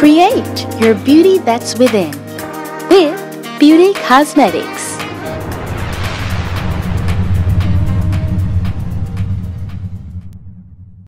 Create your beauty that's within with Beauty Cosmetics.